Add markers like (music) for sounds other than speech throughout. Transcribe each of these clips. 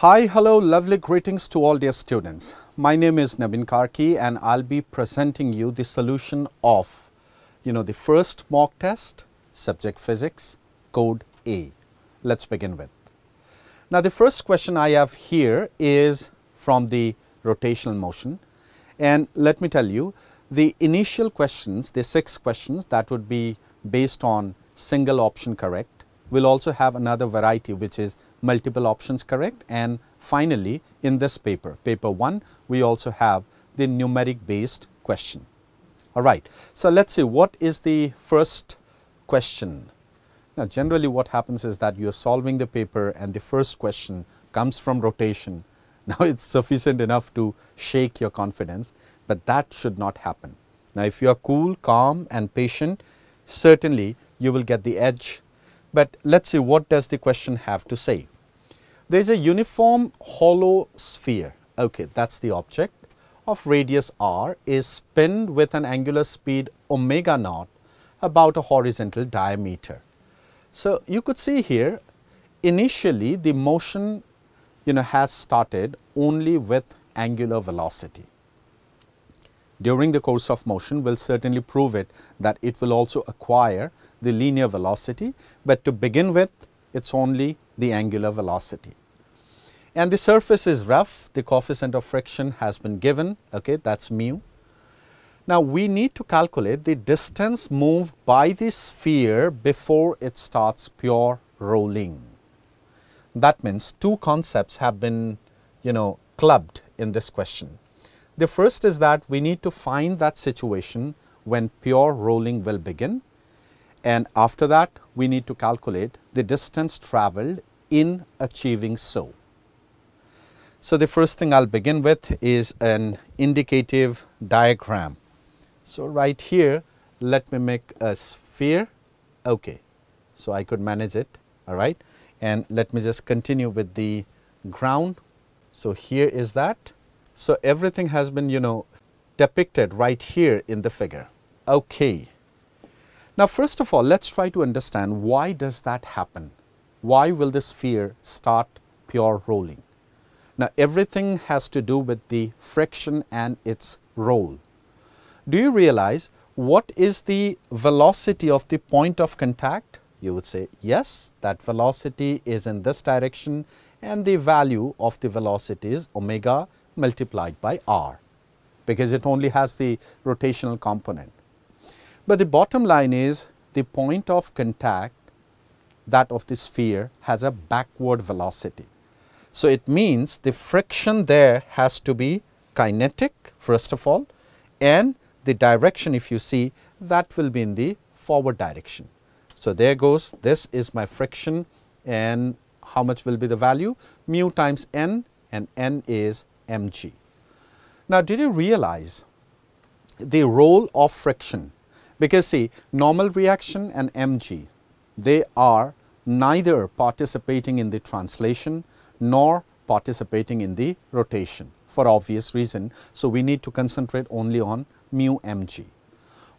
Hi, hello, lovely greetings to all dear students. My name is Navin Karki and I'll be presenting you the solution of, you know, the first mock test, subject physics, code A. Let's begin with. Now, the first question I have here is from the rotational motion and let me tell you, the initial questions, the six questions that would be based on single option correct will also have another variety which is multiple options correct and finally in this paper, paper 1 we also have the numeric based question. Alright, so let us see what is the first question. Now generally what happens is that you are solving the paper and the first question comes from rotation. (laughs) Now it is sufficient enough to shake your confidence, but that should not happen. Now if you are cool, calm and patient, certainly you will get the edge. But let us see what does the question have to say. There is a uniform hollow sphere, okay, that is the object of radius r is spinned with an angular speed omega naught about a horizontal diameter. So, you could see here initially the motion you know has started only with angular velocity. During the course of motion we will certainly prove it that it will also acquire the linear velocity, but to begin with it is only the angular velocity. And the surface is rough, the coefficient of friction has been given, okay, that is mu. Now, we need to calculate the distance moved by the sphere before it starts pure rolling. That means two concepts have been, you know, clubbed in this question. The first is that we need to find that situation when pure rolling will begin and after that we need to calculate the distance travelled in achieving so. So, the first thing I will begin with is an indicative diagram. So, right here let me make a sphere okay. So, I could manage it alright and let me just continue with the ground. So, here is that. So, everything has been you know depicted right here in the figure okay. Now, first of all, let us try to understand why does that happen? Why will the sphere start pure rolling? Now, everything has to do with the friction and its role. Do you realize what is the velocity of the point of contact? You would say, yes, that velocity is in this direction and the value of the velocity is omega multiplied by r, because it only has the rotational component. But the bottom line is the point of contact that of the sphere has a backward velocity. So, it means the friction there has to be kinetic first of all and the direction if you see that will be in the forward direction. So, there goes this is my friction and how much will be the value mu times n and n is mg. Now, did you realize the role of friction because see normal reaction and mg they are neither participating in the translation nor participating in the rotation for obvious reason. So, we need to concentrate only on mu mg.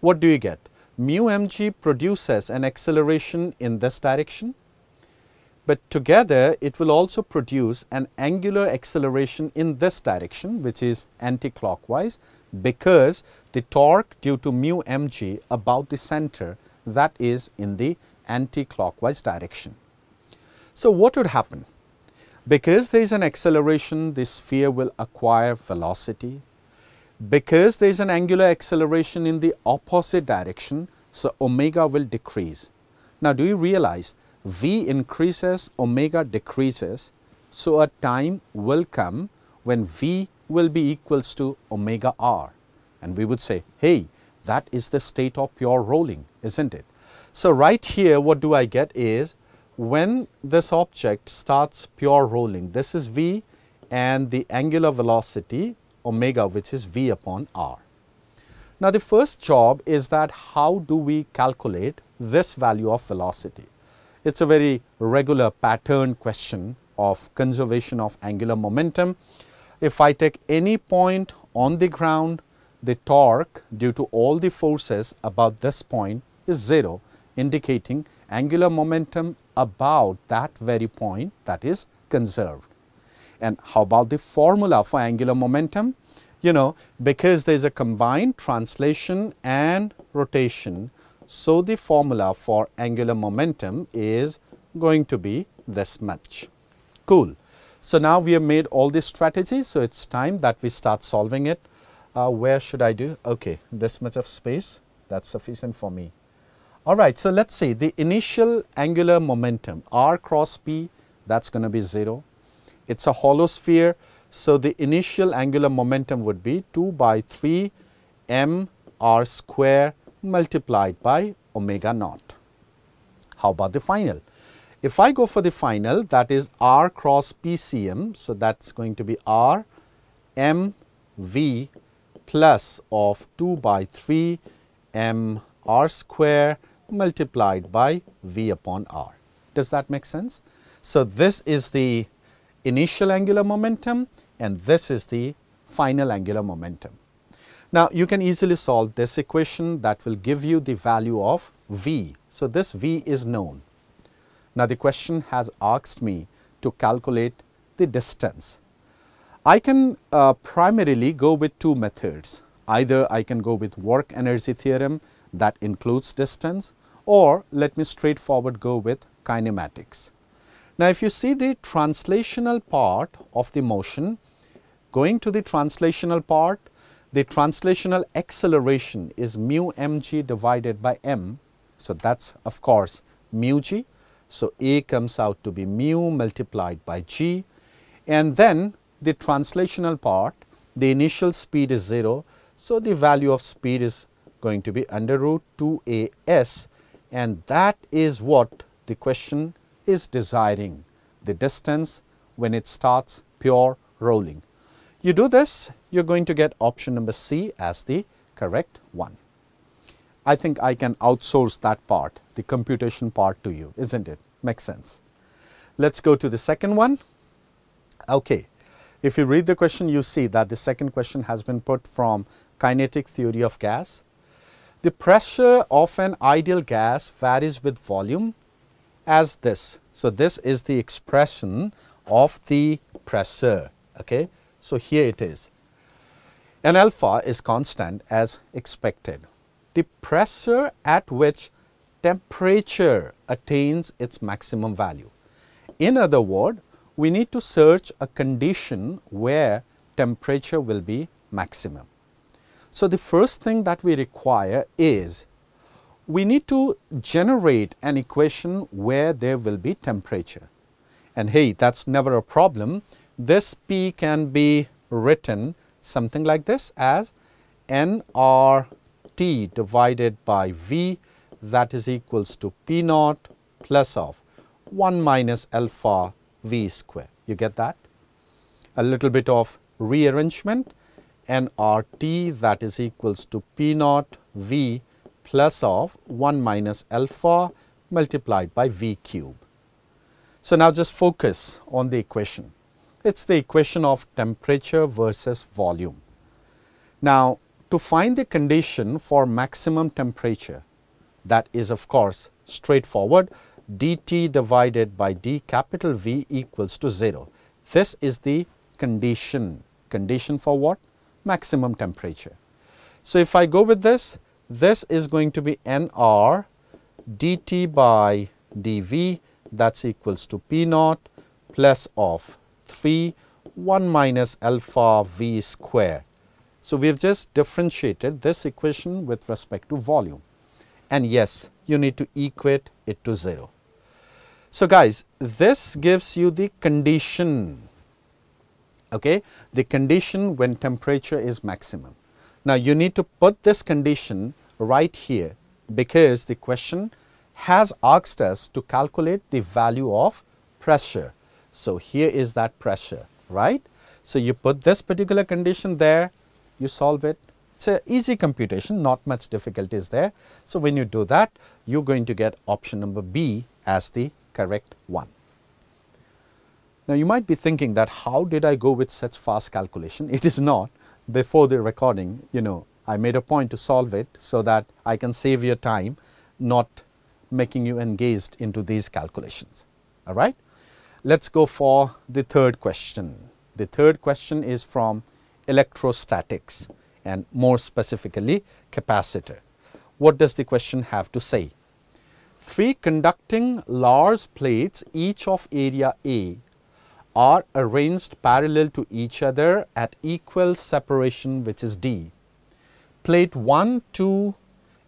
What do you get? Mu mg produces an acceleration in this direction, but together it will also produce an angular acceleration in this direction which is anti-clockwise because the torque due to mu mg about the center that is in the anti-clockwise direction. So, what would happen? Because there is an acceleration, the sphere will acquire velocity. Because there is an angular acceleration in the opposite direction, so omega will decrease. Now, do you realize v increases, omega decreases. So, a time will come when v will be equals to omega r and we would say, hey, that is the state of pure rolling, isn't it? So, right here what do I get is when this object starts pure rolling, this is v and the angular velocity omega which is v upon r. Now, the first job is that how do we calculate this value of velocity? It is a very regular pattern question of conservation of angular momentum. If I take any point on the ground, the torque due to all the forces about this point is 0, indicating angular momentum about that very point that is conserved. And how about the formula for angular momentum? You know, because there is a combined translation and rotation, so the formula for angular momentum is going to be this much. Cool. So, now we have made all these strategies. So, it is time that we start solving it. Uh, where should I do? Okay, this much of space that is sufficient for me. Alright, so let us say the initial angular momentum r cross p that is going to be 0. It is a hollow sphere. So, the initial angular momentum would be 2 by 3 m r square multiplied by omega naught. How about the final? If I go for the final that is r cross PCM, so that is going to be r m v plus of 2 by 3 m r square multiplied by v upon r. Does that make sense? So, this is the initial angular momentum and this is the final angular momentum. Now, you can easily solve this equation that will give you the value of v. So, this v is known. Now, the question has asked me to calculate the distance. I can uh, primarily go with two methods. Either I can go with work energy theorem that includes distance or let me straightforward go with kinematics. Now, if you see the translational part of the motion, going to the translational part, the translational acceleration is mu mg divided by m. So, that is of course mu g. So, A comes out to be mu multiplied by g and then the translational part, the initial speed is 0. So, the value of speed is going to be under root 2 a s and that is what the question is desiring the distance when it starts pure rolling. You do this, you are going to get option number C as the correct one. I think I can outsource that part, the computation part to you, isn't it? Makes sense. Let us go to the second one. Okay. If you read the question, you see that the second question has been put from kinetic theory of gas. The pressure of an ideal gas varies with volume as this. So, this is the expression of the pressure. Okay. So, here it is and alpha is constant as expected. The pressure at which temperature attains its maximum value. In other words, we need to search a condition where temperature will be maximum. So, the first thing that we require is we need to generate an equation where there will be temperature. And hey, that is never a problem. This P can be written something like this as nRT divided by V that is equals to P naught plus of 1 minus alpha V square. You get that? A little bit of rearrangement nRT that is equals to P naught V plus of 1 minus alpha multiplied by V cube. So, now just focus on the equation. It is the equation of temperature versus volume. Now, to find the condition for maximum temperature that is of course straightforward dt divided by d capital V equals to 0. This is the condition. Condition for what? Maximum temperature. So, if I go with this, this is going to be nR dt by dV that is equals to P naught plus of 3 1 minus alpha V square. So, we have just differentiated this equation with respect to volume and yes, you need to equate it to 0. So, guys, this gives you the condition, okay, the condition when temperature is maximum. Now, you need to put this condition right here because the question has asked us to calculate the value of pressure. So, here is that pressure, right. So, you put this particular condition there, you solve it, it is an easy computation, not much difficulties there. So, when you do that, you are going to get option number B as the correct one. Now, you might be thinking that how did I go with such fast calculation? It is not. Before the recording, you know, I made a point to solve it so that I can save your time, not making you engaged into these calculations. All right. Let us go for the third question. The third question is from electrostatics and more specifically capacitor. What does the question have to say? Three conducting large plates each of area A are arranged parallel to each other at equal separation which is d. Plate 1, 2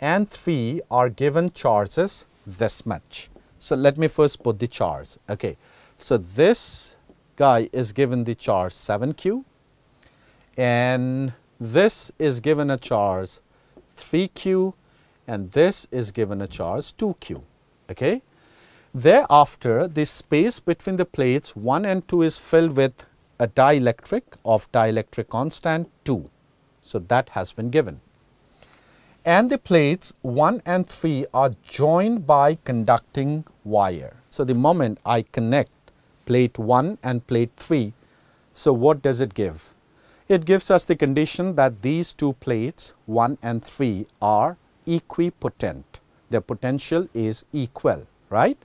and 3 are given charges this much. So, let me first put the charge. Okay. So, this guy is given the charge 7q and this is given a charge 3q and this is given a charge 2q. Okay. Thereafter, the space between the plates 1 and 2 is filled with a dielectric of dielectric constant 2. So, that has been given. And the plates 1 and 3 are joined by conducting wire. So, the moment I connect plate 1 and plate 3, so what does it give? It gives us the condition that these two plates 1 and 3 are equipotent. Their potential is equal, right?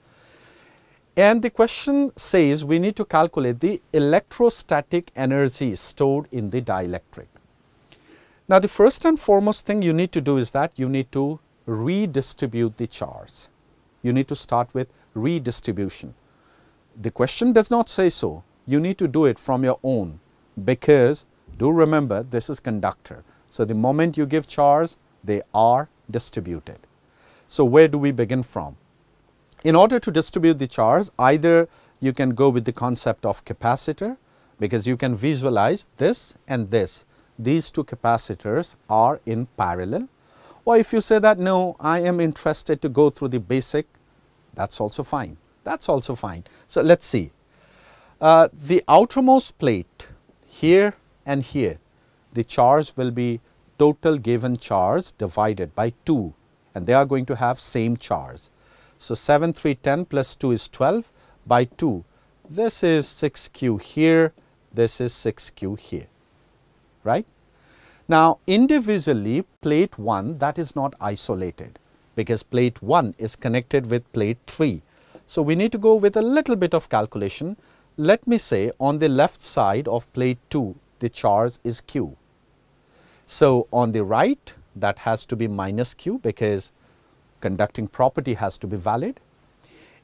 And the question says we need to calculate the electrostatic energy stored in the dielectric. Now, the first and foremost thing you need to do is that you need to redistribute the charge. You need to start with redistribution. The question does not say so. You need to do it from your own because do remember this is conductor. So, the moment you give charge, they are distributed. So, where do we begin from? In order to distribute the charge, either you can go with the concept of capacitor because you can visualize this and this. These two capacitors are in parallel. Or if you say that no, I am interested to go through the basic, that is also fine. That is also fine. So, let us see. Uh, the outermost plate here and here, the charge will be total given charge divided by 2 and they are going to have same charge. So, 7 3 10 plus 2 is 12 by 2. This is 6q here, this is 6q here, right. Now, individually plate 1 that is not isolated because plate 1 is connected with plate 3. So, we need to go with a little bit of calculation. Let me say on the left side of plate 2 the charge is q. So, on the right that has to be minus q because conducting property has to be valid.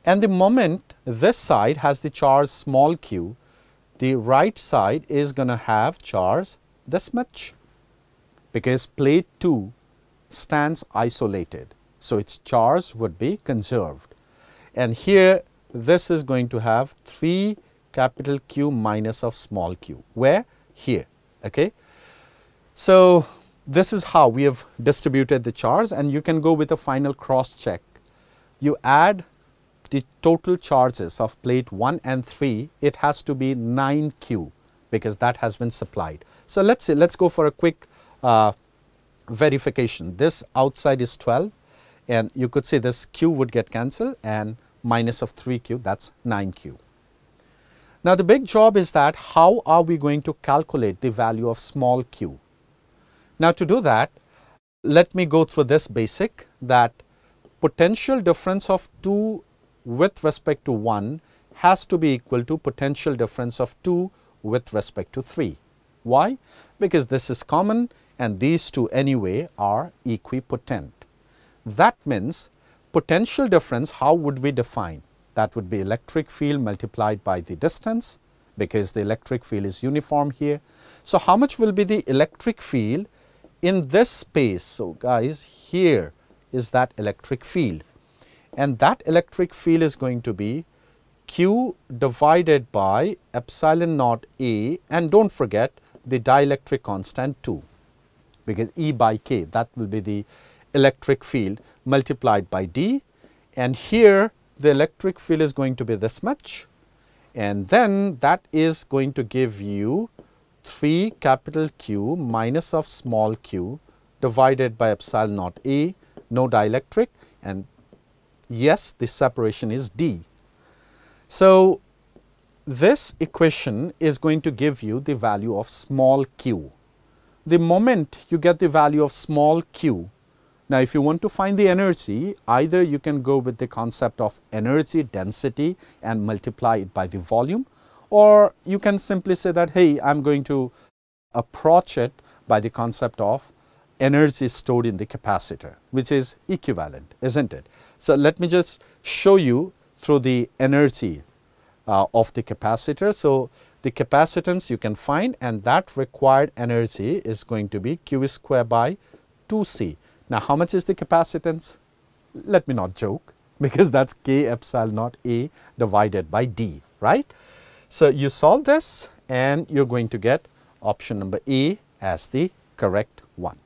And the moment this side has the charge small q, the right side is going to have charge this much because plate 2 stands isolated. So, its charge would be conserved. And here this is going to have 3 capital Q minus of small q, where? Here. Okay. So, this is how we have distributed the charge and you can go with a final cross check. You add the total charges of plate 1 and 3, it has to be 9 q because that has been supplied. So, let us say let us go for a quick uh, verification. This outside is 12 and you could see this q would get cancelled and minus of 3 q that is 9 q. Now, the big job is that how are we going to calculate the value of small q? Now, to do that, let me go through this basic that potential difference of 2 with respect to 1 has to be equal to potential difference of 2 with respect to 3. Why? Because this is common and these two anyway are equipotent. That means potential difference how would we define? That would be electric field multiplied by the distance because the electric field is uniform here. So, how much will be the electric field in this space. So, guys here is that electric field and that electric field is going to be q divided by epsilon naught A and do not forget the dielectric constant 2 because E by k that will be the electric field multiplied by d and here the electric field is going to be this much and then that is going to give you 3 capital Q minus of small q divided by epsilon naught A, no dielectric and yes the separation is D. So, this equation is going to give you the value of small q. The moment you get the value of small q, Now, if you want to find the energy, either you can go with the concept of energy density and multiply it by the volume or you can simply say that, hey, I am going to approach it by the concept of energy stored in the capacitor, which is equivalent, isn't it? So, let me just show you through the energy uh, of the capacitor. So, the capacitance you can find and that required energy is going to be q square by 2c. Now, how much is the capacitance? Let me not joke (laughs) because that is k epsilon naught A divided by D, right. So, you solve this and you are going to get option number A as the correct one.